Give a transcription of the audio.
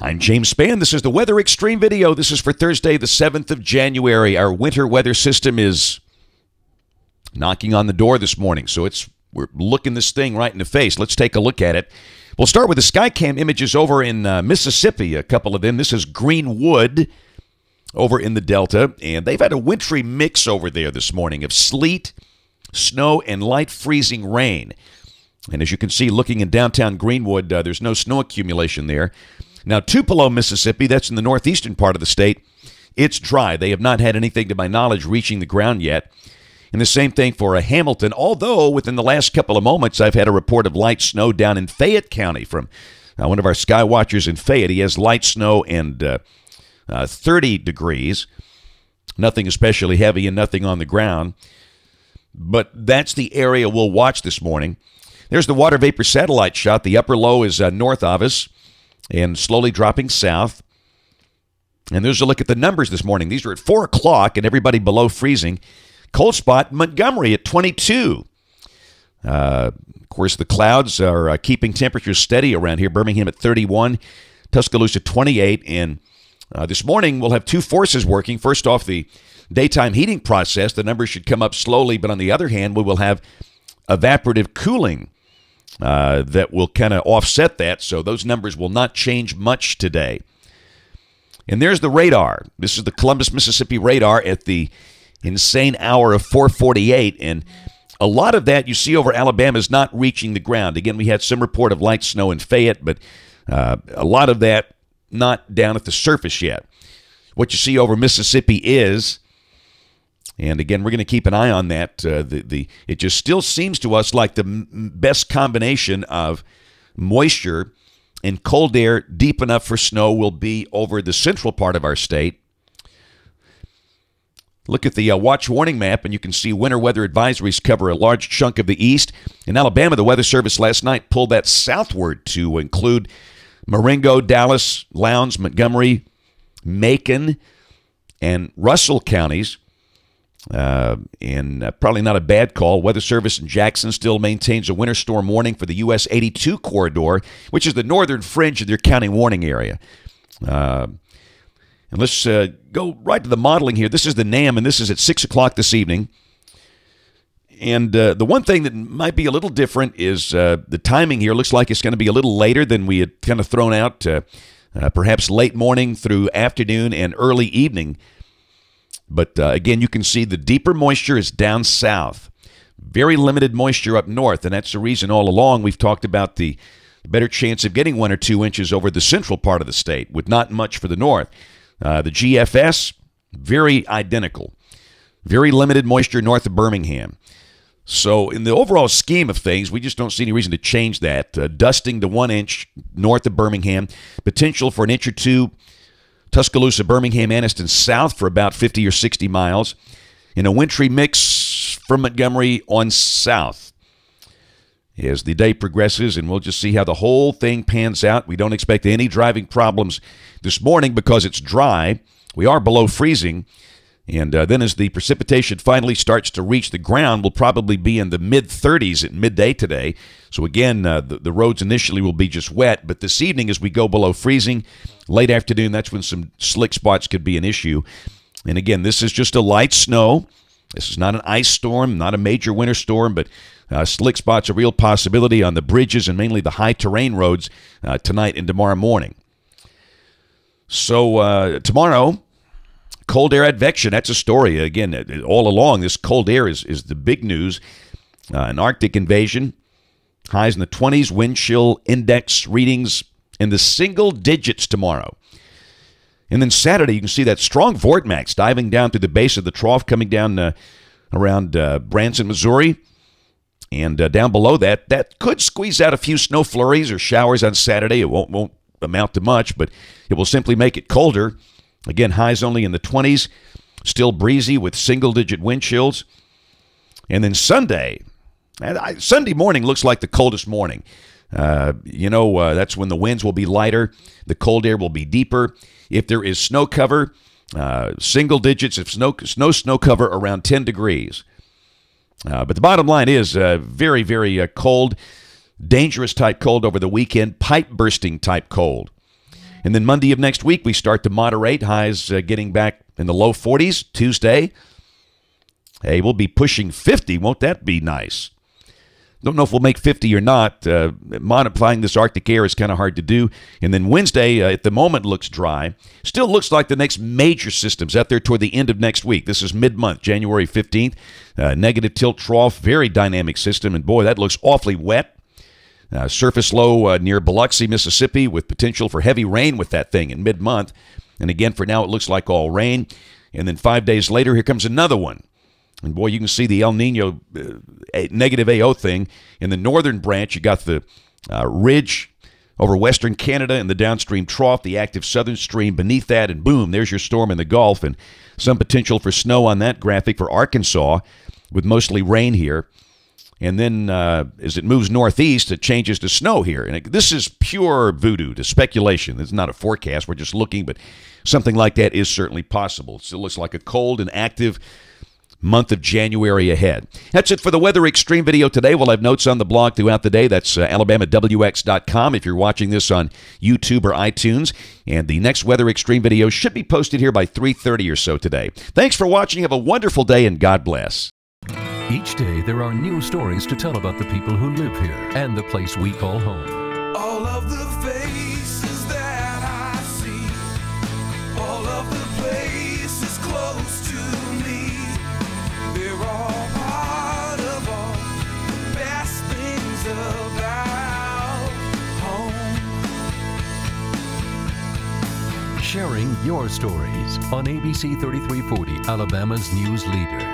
I'm James Spann. This is the Weather Xtreme video. This is for Thursday, the 7th of January. Our winter weather system is knocking on the door this morning, so it's we're looking this thing right in the face. Let's take a look at it. We'll start with the Skycam images over in uh, Mississippi, a couple of them. This is Greenwood over in the Delta, and they've had a wintry mix over there this morning of sleet, snow, and light freezing rain. And as you can see, looking in downtown Greenwood, uh, there's no snow accumulation there. Now, Tupelo, Mississippi, that's in the northeastern part of the state, it's dry. They have not had anything, to my knowledge, reaching the ground yet. And the same thing for a Hamilton, although within the last couple of moments, I've had a report of light snow down in Fayette County from uh, one of our sky watchers in Fayette. He has light snow and uh, uh, 30 degrees, nothing especially heavy and nothing on the ground. But that's the area we'll watch this morning. There's the water vapor satellite shot. The upper low is uh, north of us and slowly dropping south. And there's a look at the numbers this morning. These are at 4 o'clock and everybody below freezing. Cold spot, Montgomery at 22. Uh, of course, the clouds are uh, keeping temperatures steady around here. Birmingham at 31, Tuscaloosa 28. And uh, this morning, we'll have two forces working. First off, the daytime heating process. The numbers should come up slowly, but on the other hand, we will have evaporative cooling uh, that will kind of offset that. So those numbers will not change much today. And there's the radar. This is the Columbus, Mississippi radar at the insane hour of 448. And a lot of that you see over Alabama is not reaching the ground. Again, we had some report of light snow in Fayette, but uh, a lot of that not down at the surface yet. What you see over Mississippi is and again, we're going to keep an eye on that. Uh, the the it just still seems to us like the m- best combination of moisture and cold air deep enough for snow will be over the central part of our state. Look at the uh, watch warning map, and you can see winter weather advisories cover a large chunk of the east. In Alabama, the Weather Service last night pulled that southward to include Marengo, Dallas, Lowndes, Montgomery, Macon, and Russell counties. Uh, and uh, probably not a bad call. Weather Service in Jackson still maintains a winter storm warning for the US 82 corridor, which is the northern fringe of their county warning area. Uh, and let's uh, go right to the modeling here. This is the NAM, and this is at 6 o'clock this evening. And uh, the one thing that might be a little different is uh, the timing here looks like it's going to be a little later than we had kind of thrown out, perhaps late morning through afternoon and early evening. But uh, again, you can see the deeper moisture is down south. Very limited moisture up north, and that's the reason all along we've talked about the better chance of getting one or two inches over the central part of the state, with not much for the north. Uh, the GFS, very identical. Very limited moisture north of Birmingham. So, in the overall scheme of things, we just don't see any reason to change that. Uh, dusting to one inch north of Birmingham, potential for an inch or two Tuscaloosa, Birmingham, Anniston south for about 50 or 60 miles, in a wintry mix from Montgomery on south. As the day progresses, and we'll just see how the whole thing pans out. We don't expect any driving problems this morning because it's dry. We are below freezing. And uh, then, as the precipitation finally starts to reach the ground, we'll probably be in the mid 30s at midday today. So, again, uh, the, the roads initially will be just wet. But this evening, as we go below freezing, late afternoon, that's when some slick spots could be an issue. And again, this is just a light snow. This is not an ice storm, not a major winter storm, but uh, slick spots a real possibility on the bridges and mainly the high terrain roads uh, tonight and tomorrow morning. So, uh, tomorrow, Cold air advection, that's a story. Again, all along, this cold air is, is the big news. Uh, an Arctic invasion, highs in the 20s, wind chill index readings in the single digits tomorrow. And then Saturday, you can see that strong vortex diving down through the base of the trough, coming down uh, around uh, Branson, Missouri. And uh, down below that, that could squeeze out a few snow flurries or showers on Saturday. It won't, won't amount to much, but it will simply make it colder. Again, highs only in the 20s, still breezy with single digit wind chills. And then Sunday, Sunday morning looks like the coldest morning. Uh, you know, uh, that's when the winds will be lighter, the cold air will be deeper. If there is snow cover, uh, single digits, if snow, snow, snow cover around 10 degrees. Uh, but the bottom line is uh, very, very uh, cold, dangerous type cold over the weekend, pipe bursting type cold. And then Monday of next week, we start to moderate, highs uh, getting back in the low 40s. Tuesday, hey, we'll be pushing 50. Won't that be nice? Don't know if we'll make 50 or not. Uh, modifying this Arctic air is kind of hard to do. And then Wednesday, uh, at the moment, looks dry. Still looks like the next major system's out there toward the end of next week. This is mid month, January 15th. Uh, negative tilt trough, very dynamic system. And boy, that looks awfully wet. Uh, surface low uh, near Biloxi, Mississippi, with potential for heavy rain with that thing in mid month. And again, for now, it looks like all rain. And then five days later, here comes another one. And boy, you can see the El Nino uh, negative AO thing. In the northern branch, you got the uh, ridge over western Canada and the downstream trough, the active southern stream beneath that, and boom, there's your storm in the Gulf. And some potential for snow on that graphic for Arkansas with mostly rain here. And then uh, as it moves northeast, it changes to snow here. And it, this is pure voodoo, to speculation. It's not a forecast. We're just looking, but something like that is certainly possible. So It looks like a cold and active month of January ahead. That's it for the Weather Xtreme video today. We'll have notes on the blog throughout the day. That's uh, alabamawx.com if you're watching this on YouTube or iTunes. And the next Weather Xtreme video should be posted here by 3.30 or so today. Thanks for watching. Have a wonderful day and God bless. Each day there are new stories to tell about the people who live here and the place we call home. All of the faces that I see, all of the places close to me, they're all part of all the best things about home. Sharing your stories on ABC 3340, Alabama's news leader.